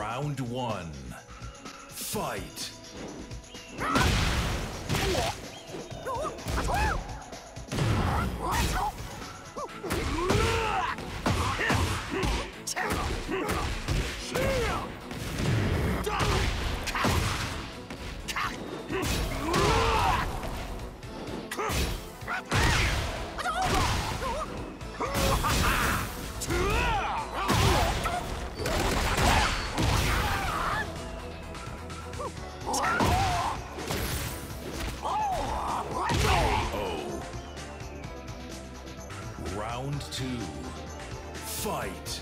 Round one. Fight. two. Fight.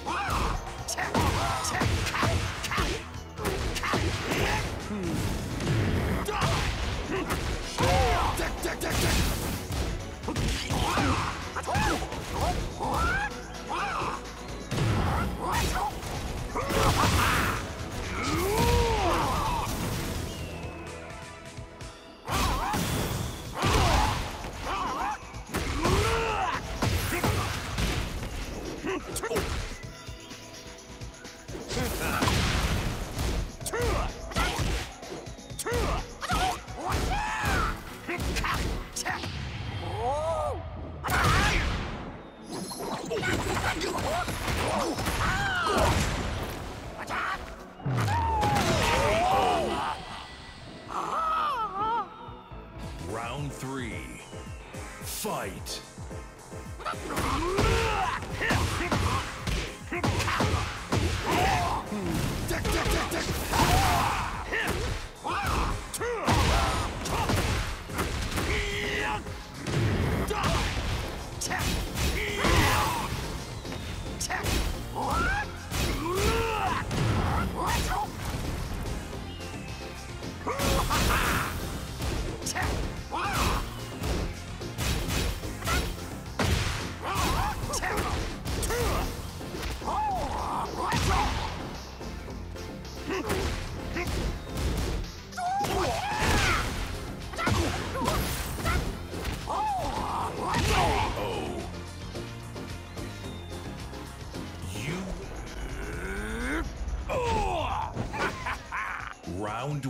Round three. Fight. Oh. You. Round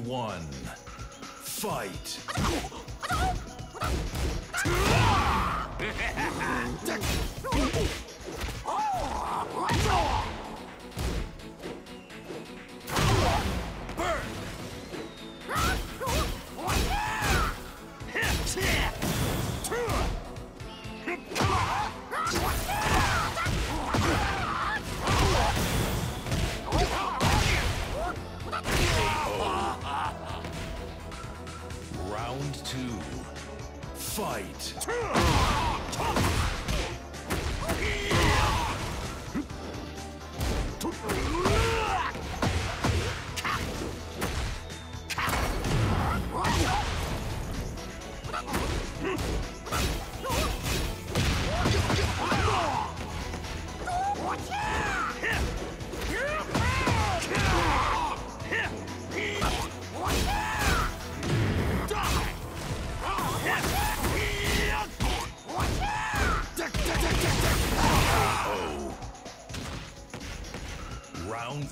one. Fight.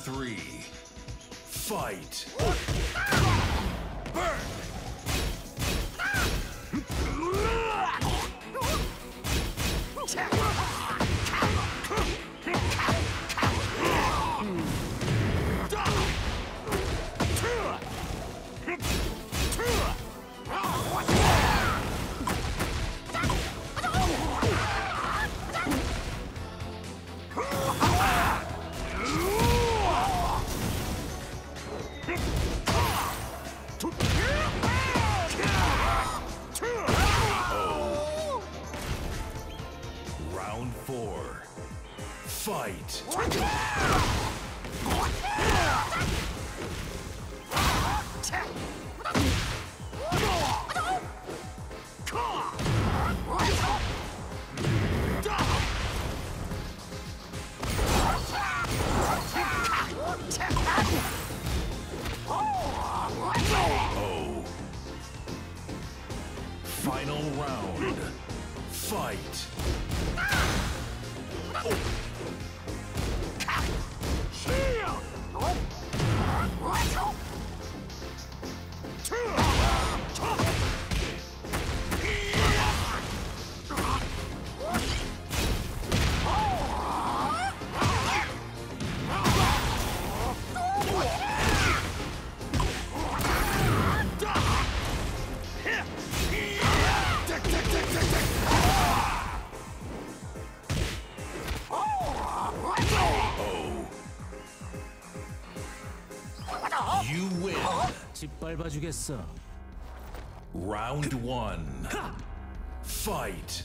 Three. Fight. 짓밟아주겠어. Round one. Fight.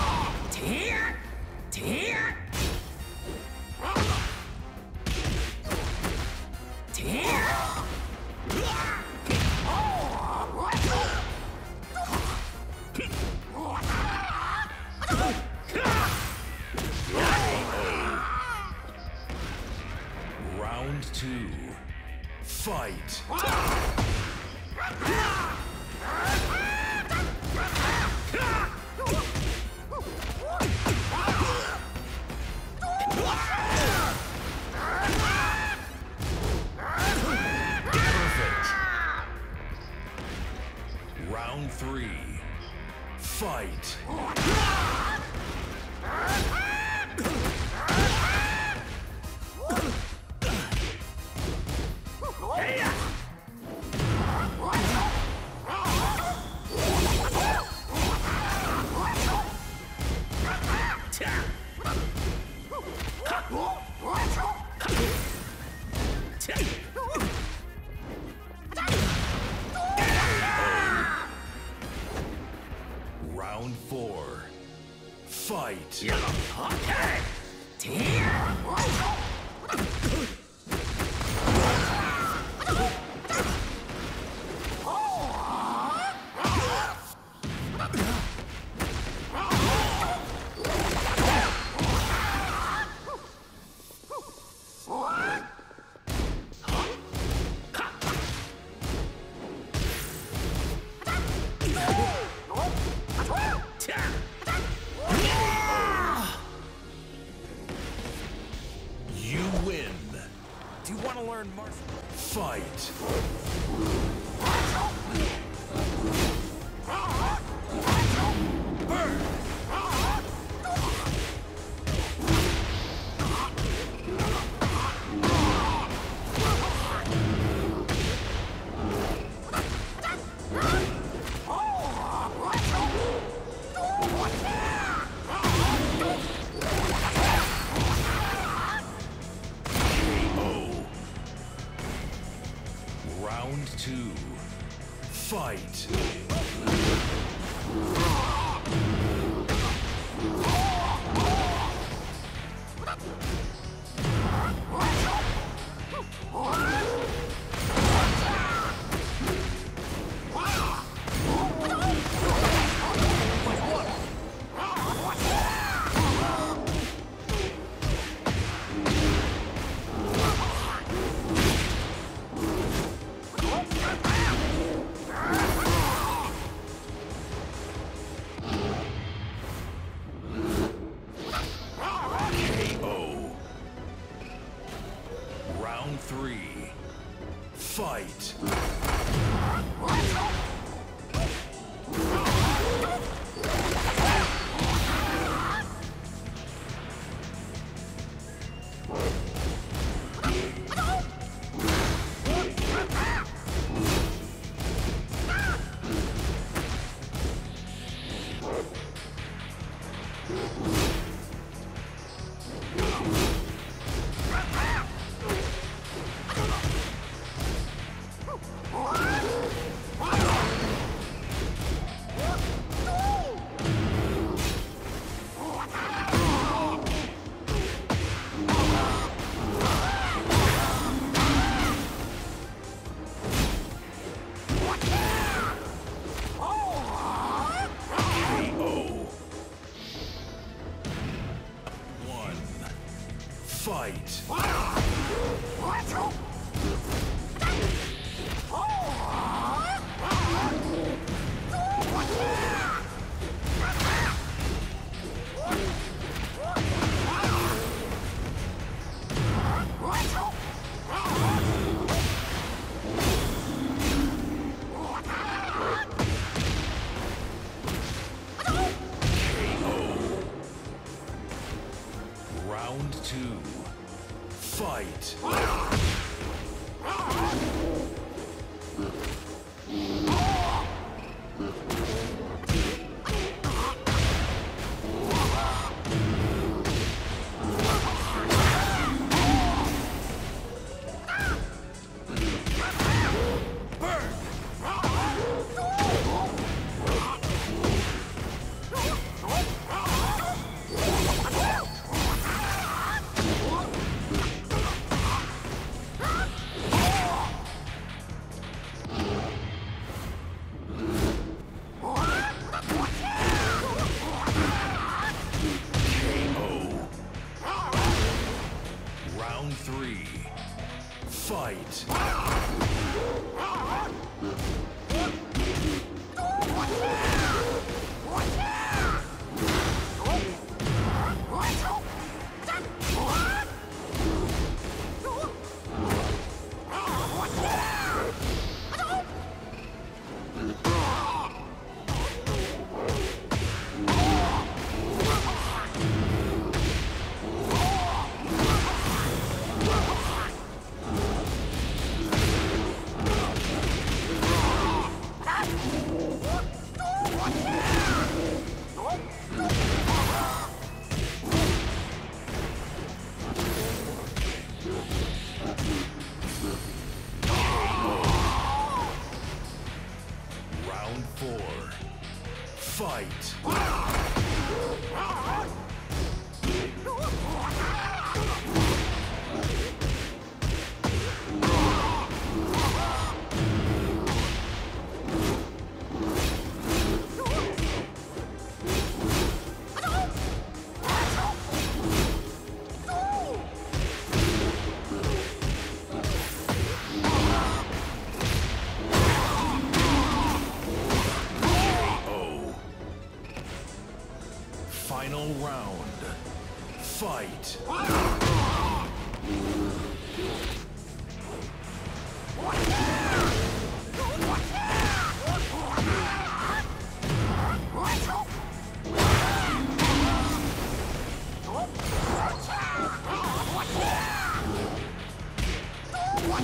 Fight.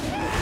Yeah.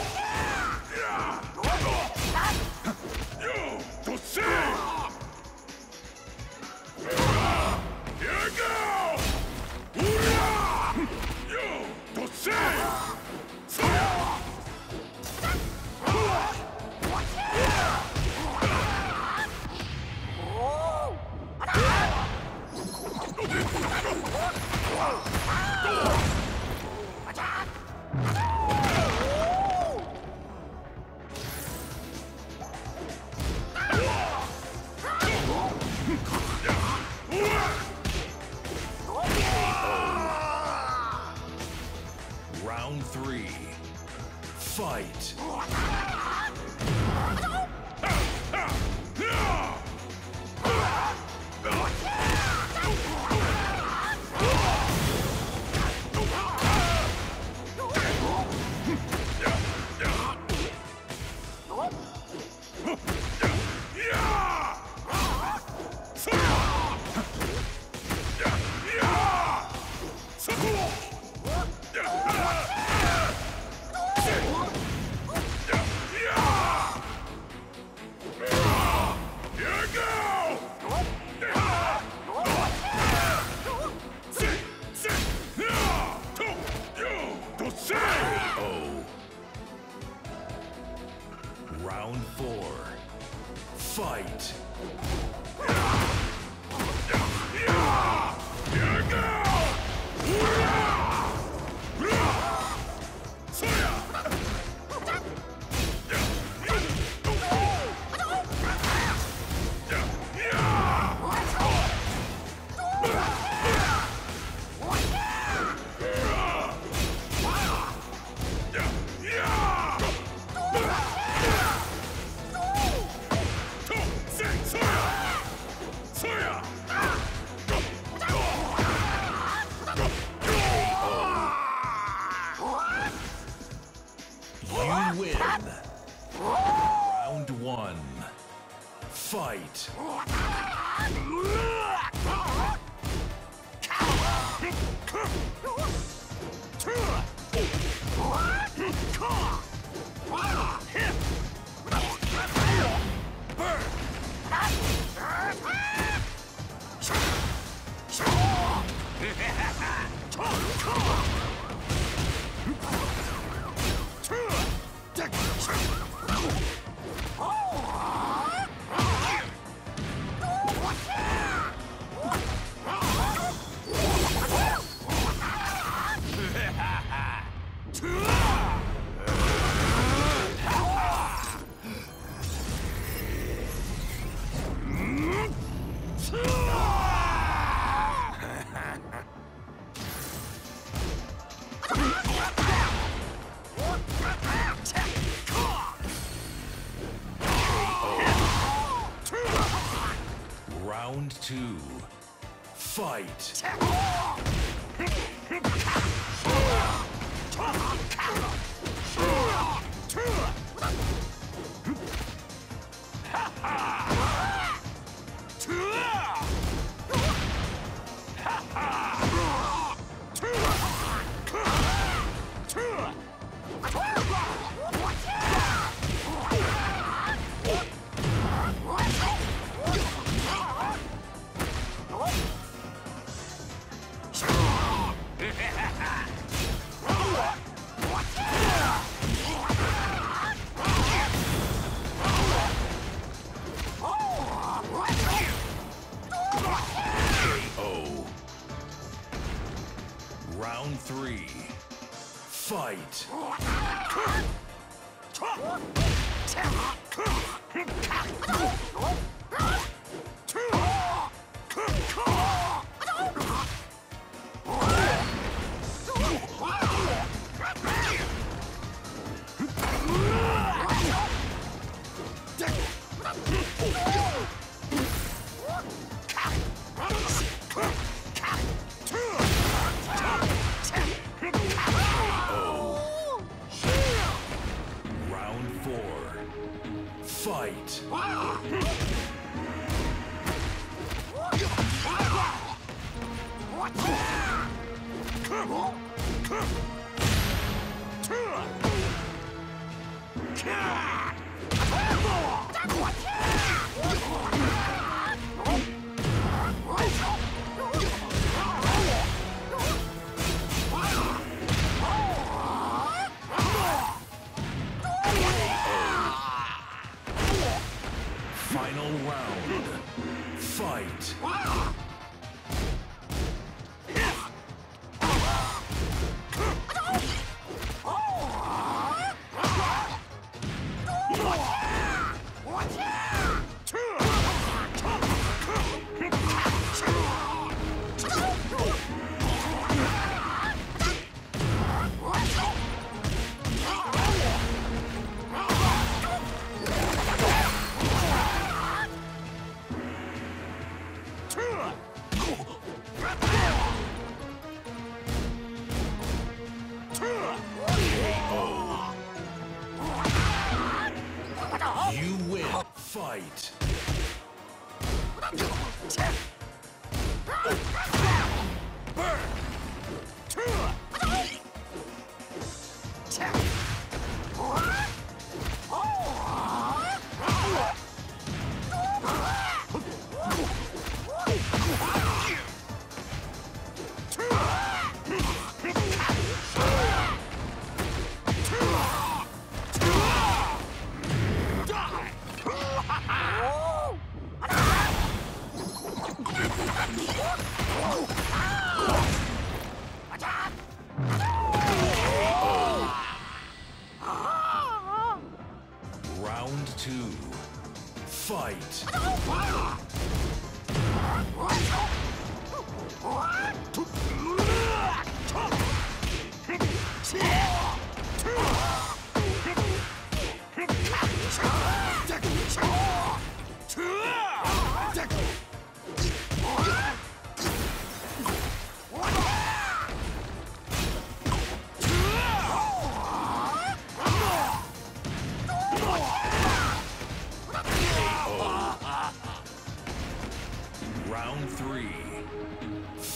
You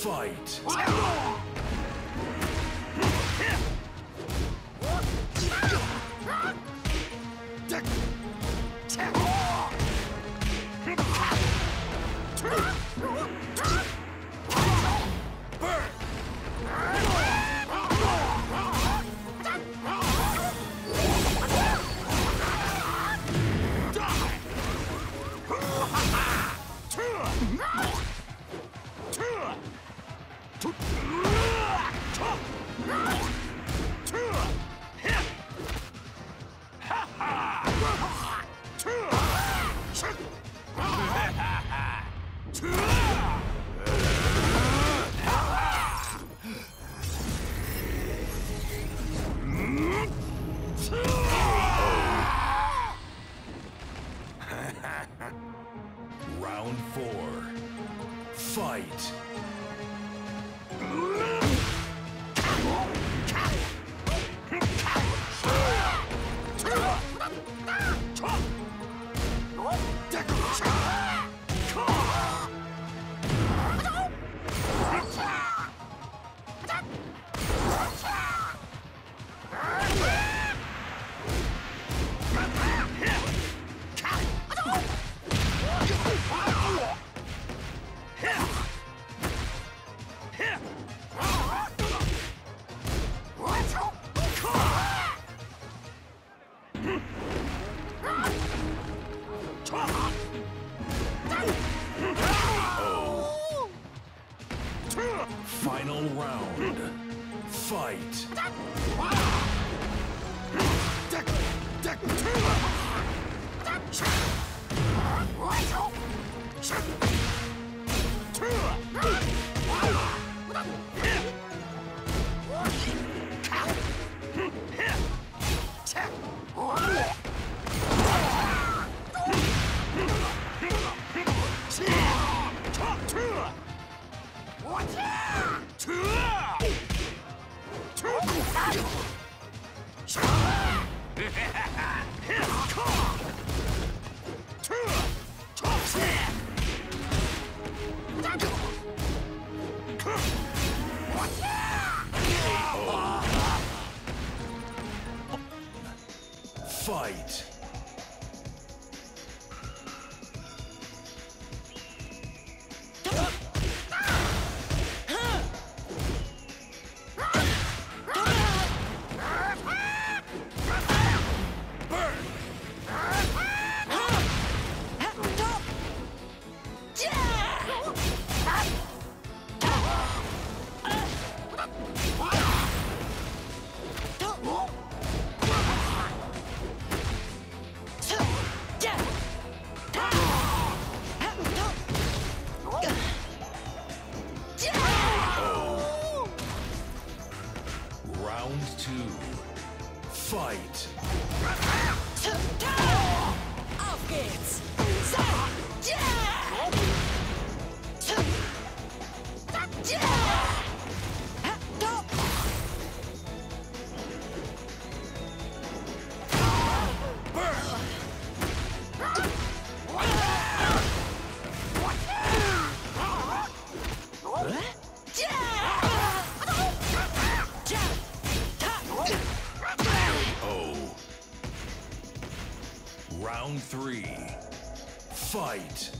Fight! Fight!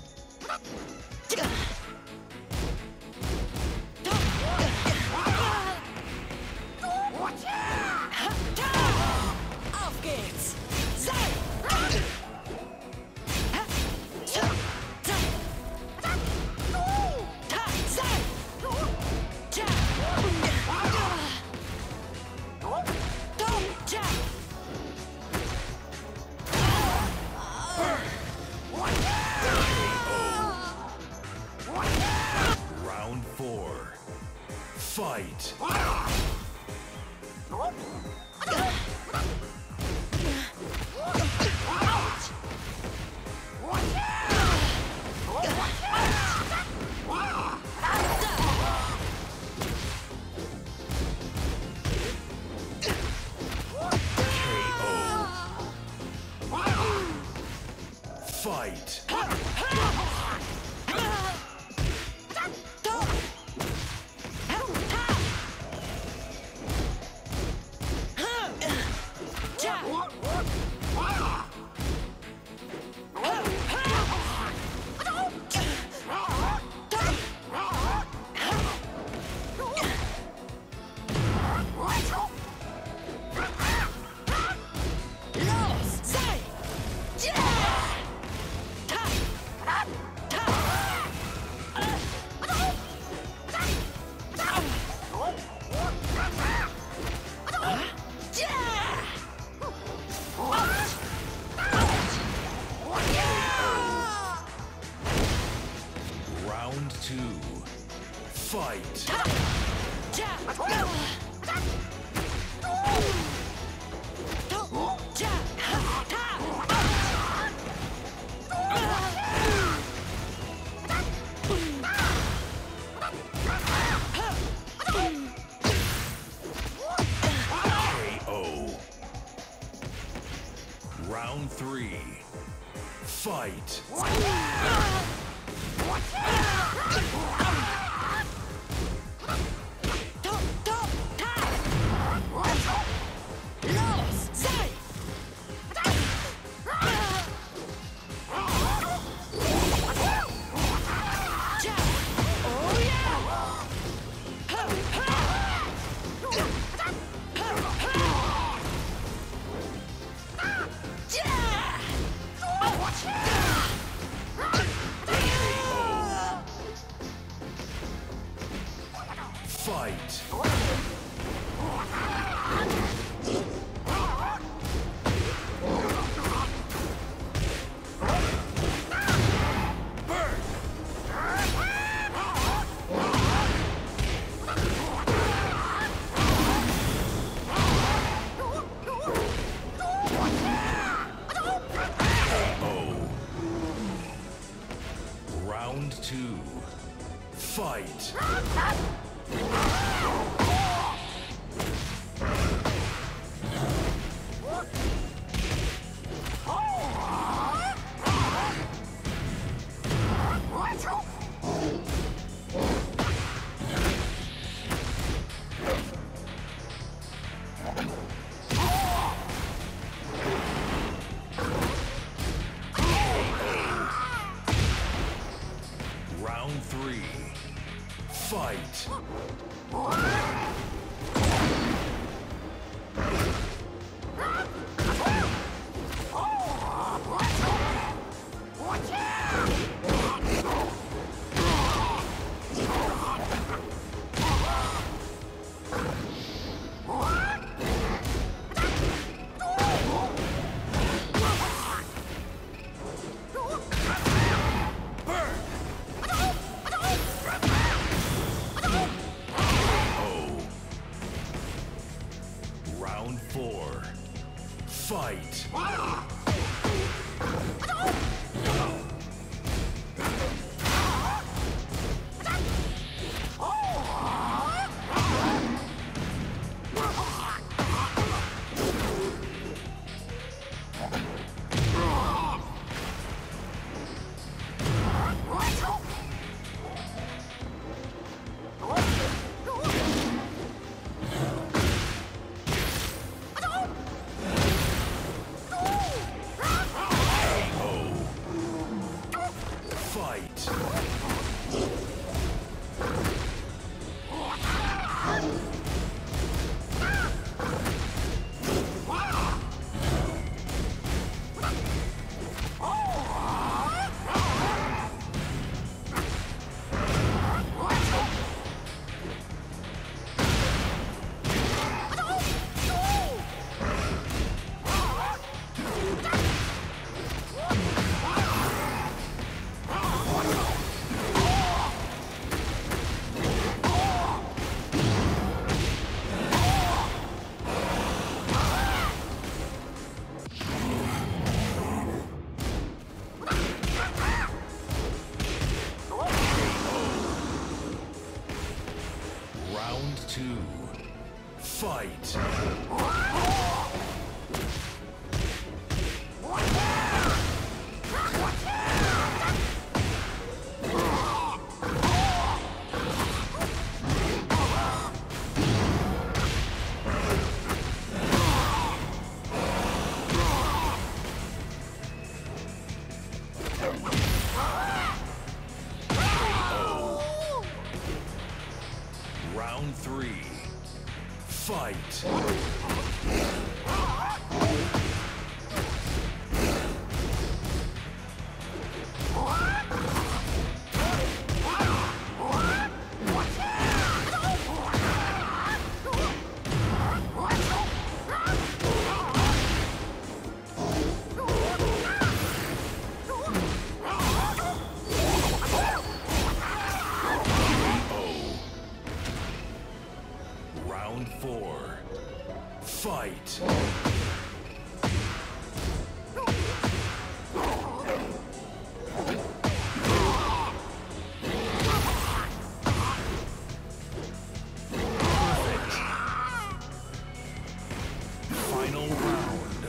Final round.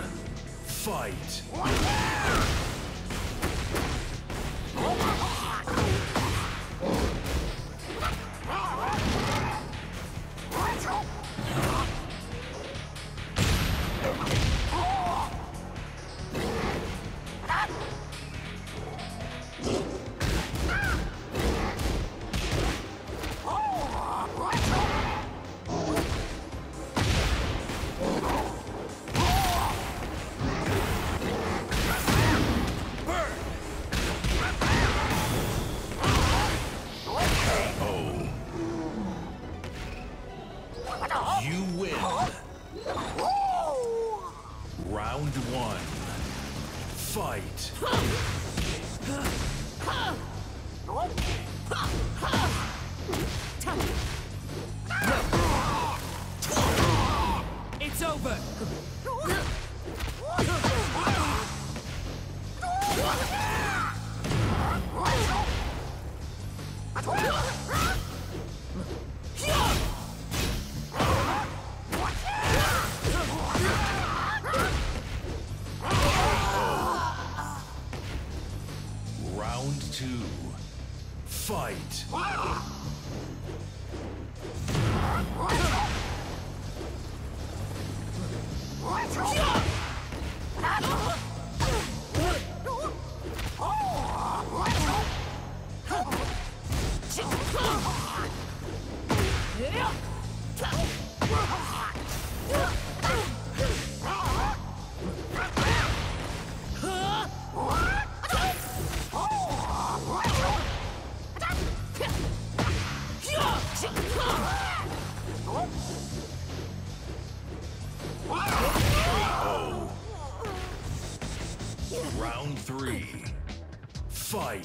Fight!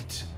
Fight.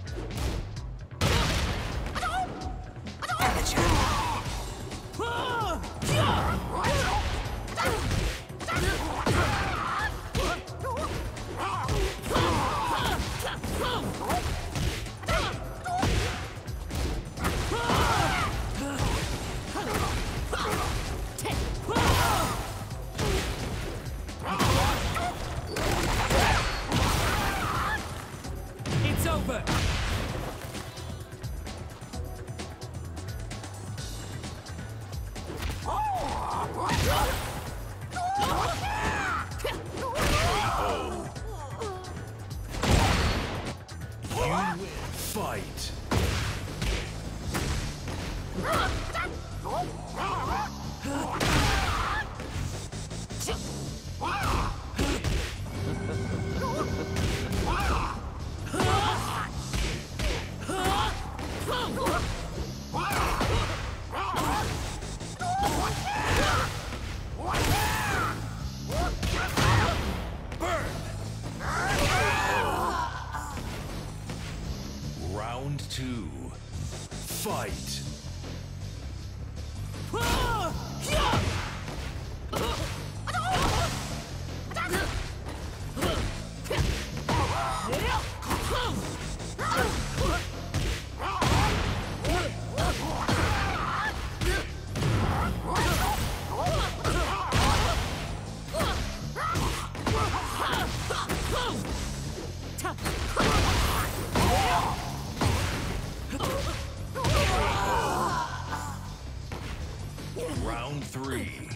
Round three.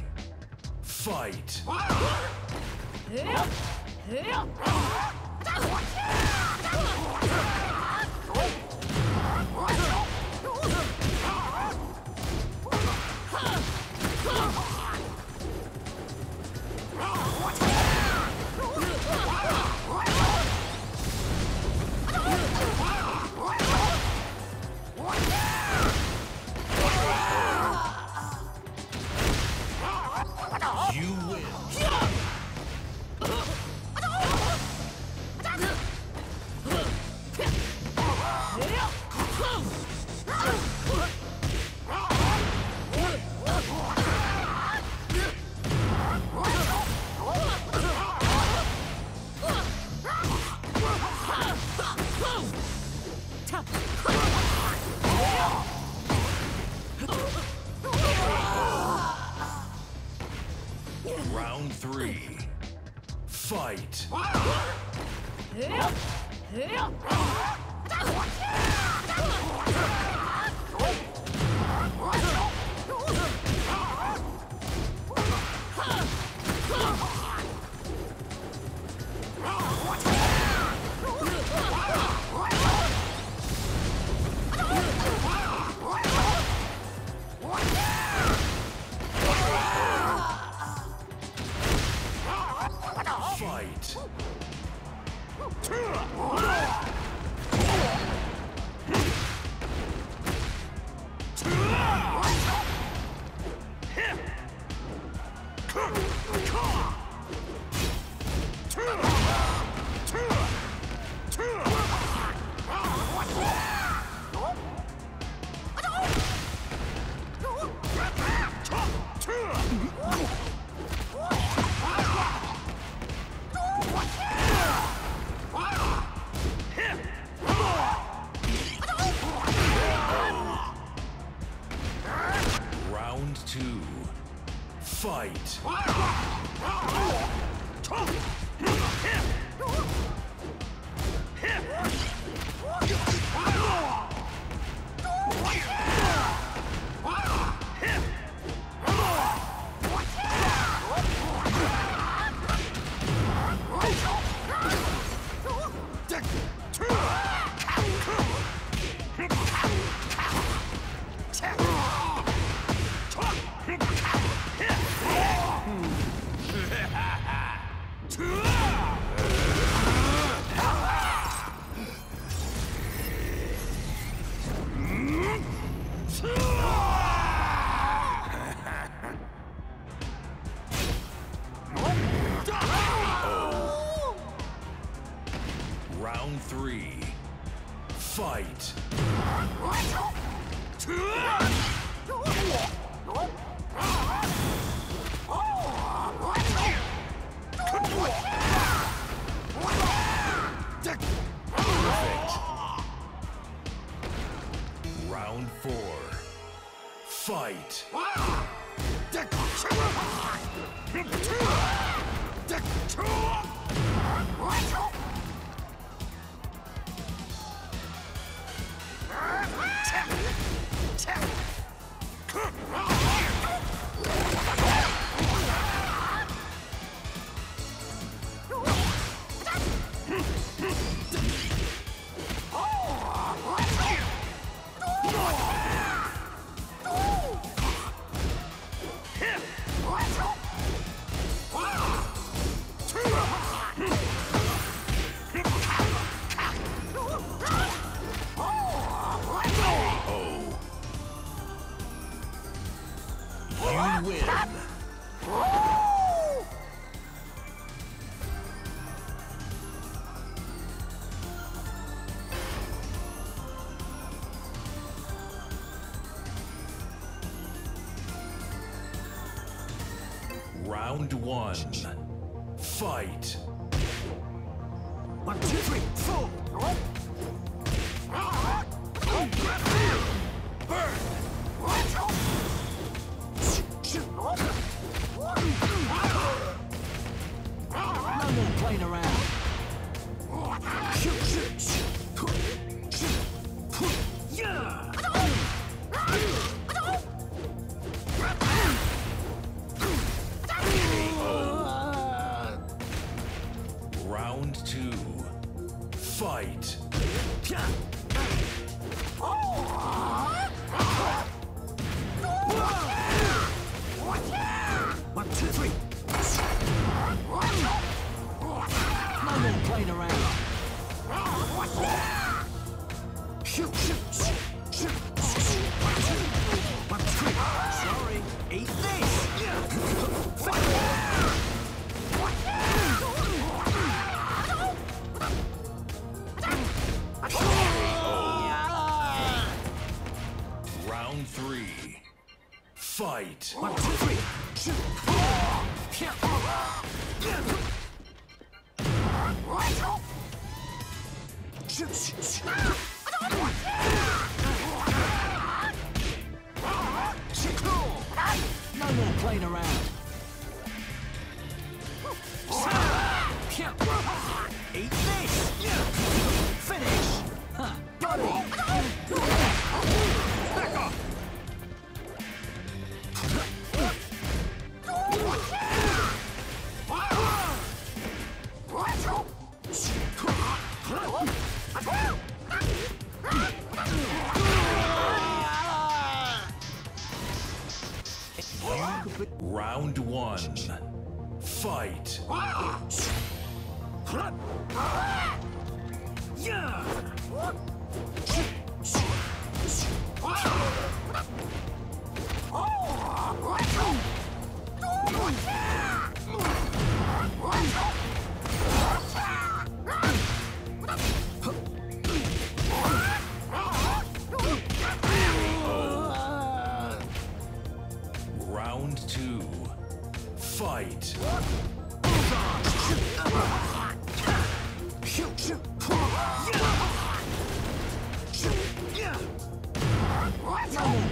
Fight. Fight. Round four. Fight. relationship. Playing around.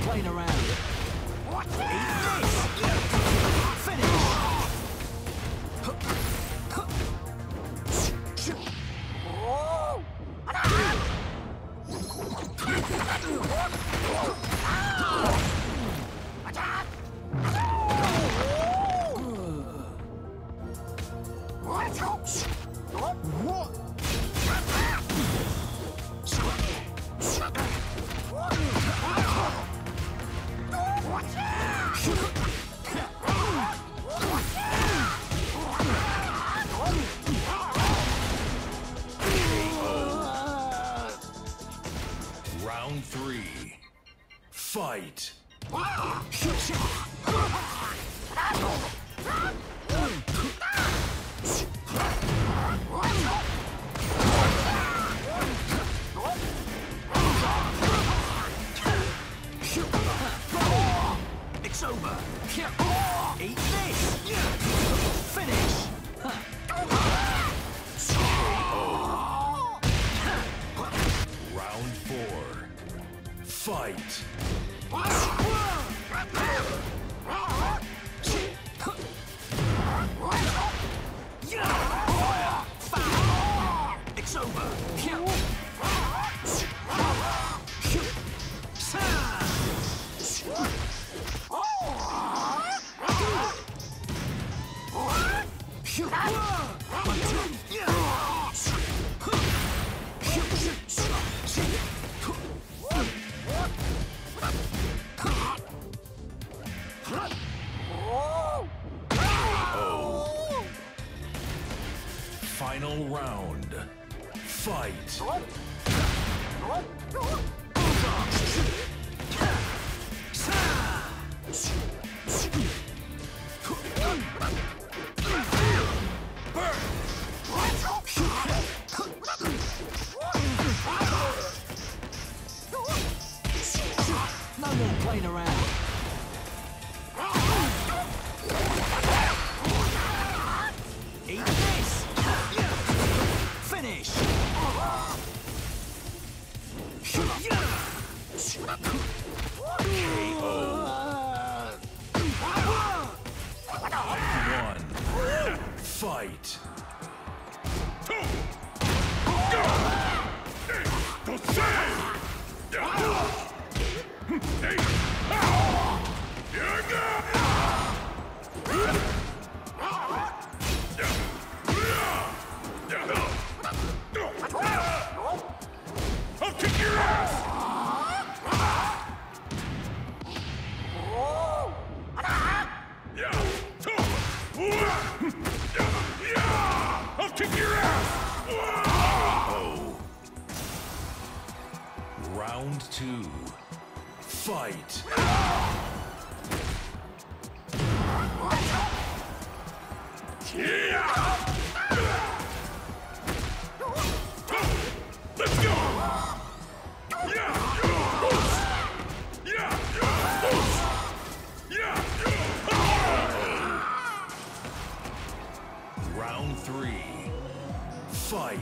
Playing around. Eat Final round. Fight. Round three. Fight.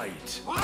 Fight.